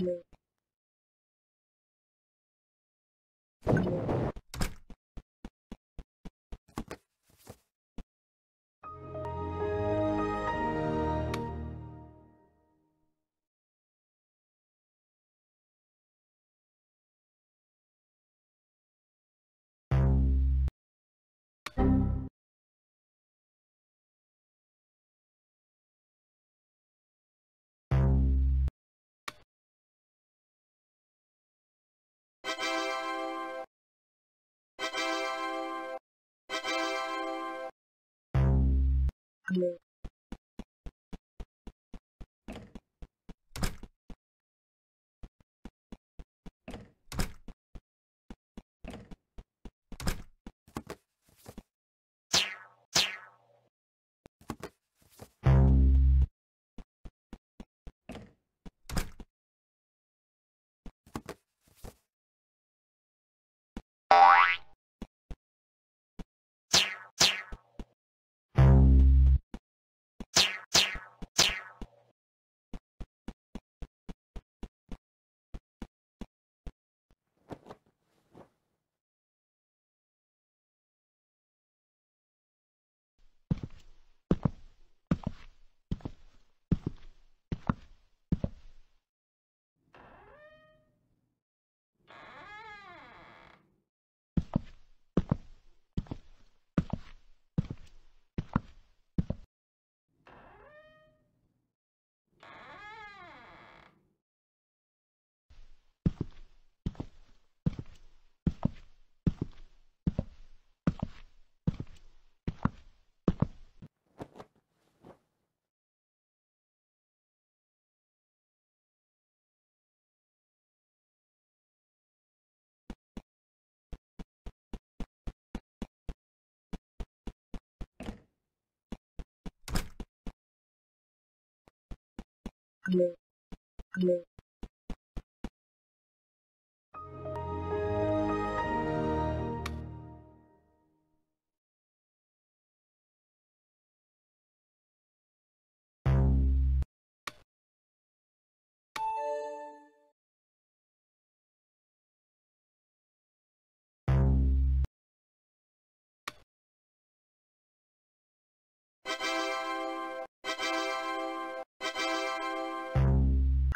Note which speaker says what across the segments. Speaker 1: Yeah. clear. Clear. Clear.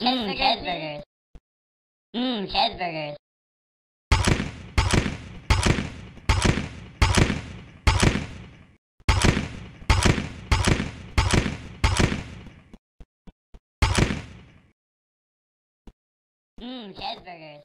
Speaker 1: Mmm, cheeseburgers. Mmm, cheeseburgers. Mmm, cheeseburgers.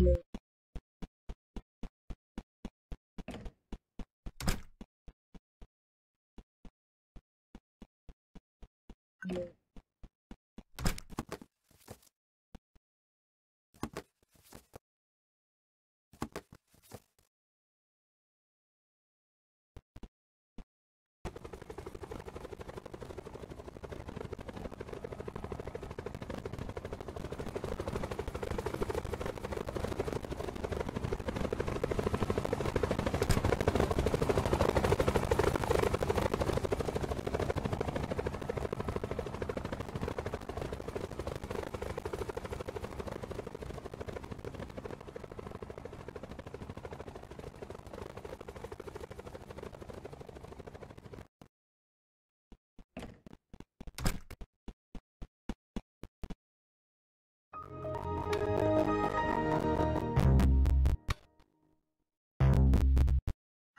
Speaker 1: Yeah.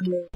Speaker 2: Hello.